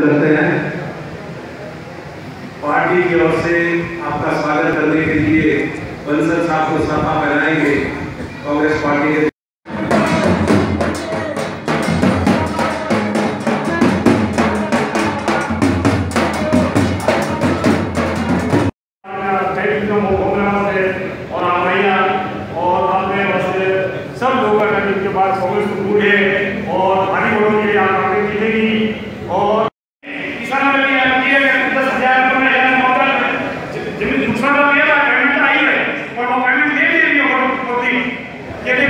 करते हैं। पार्टी की ओर से आपका स्वागत करने के लिए बंसल साहब को सभा बनाएँगे कांग्रेस पार्टी के। सब इनके कांग्रेस को और वोटों के लिए आप और ने दिए गए दस हज़ार पेमेंट आई है। और वो पेमेंट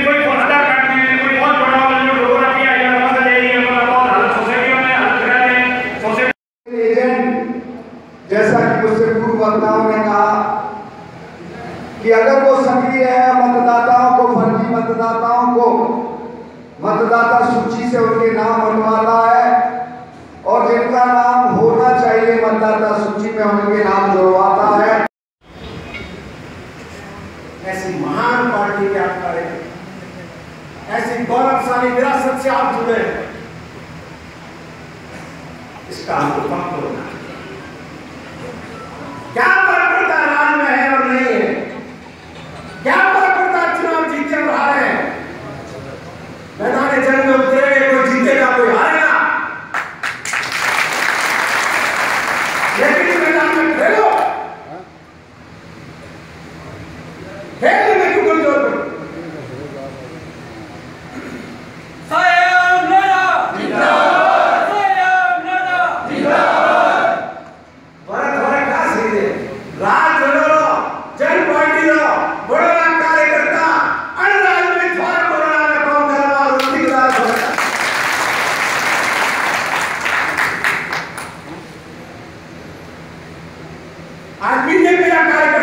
कोई कोई बहुत बड़ा जो डोरा किया, या मदद दे रही है मतलब बहुत हालत में हालत खराब है सोसाइटी एजेंट जैसा कि पूर्व वक्ताओं ने कहा कि अगर वो सक्रिय है, मतदाताओं को, फर्जी मतदाताओं को, मतदाता सूची से उनके नाम हटवाता है और जिनका नाम होना चाहिए मतदाता सूची में उनके नाम जुड़वाता है। ऐसी महान पार्टी के आप करें ऐसी गौरवशाली विरासत से आप जुड़े हैं। इसका आपको पंप होना चाहिए। क्या फ़र्क पड़ता है राज में है और नहीं है क्या फ़र्क पड़ता है चुनाव जीते और हारे मैदान जंग में उतरेंगे कोई जीतेगा कोई हारेगा लेकिन इस मैदान में खेलो खेलने में क्यों कोई ज़ोर पड़े भारत हमारे का सही है राज जोड़ो जन पार्टी लो बड़ा कार्यकर्ता अन राज में द्वार कोरोना में कौन करवा और उनकी राज होगा आज बीजेपी मेरा कार्यकर्ता